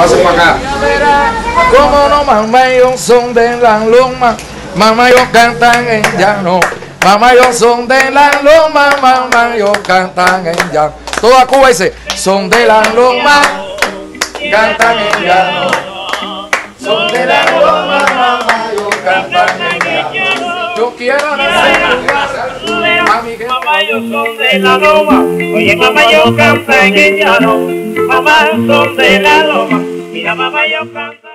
Pase para acá. Como no, mamá, yo son de la loma. Mamá, yo cantan en llano. Mamá, yo son de la loma. Mamá, yo cantan en llano. Toda Cuba dice, son de la loma. Cantan en llano. Son de la loma, mamá, yo cantan en llano. Yo quiero nacer en casa. Mamá, yo son de la loma. Oye, mamá, yo canto en el llano. Mamá, son de la loma. Mira, mamá, yo canto.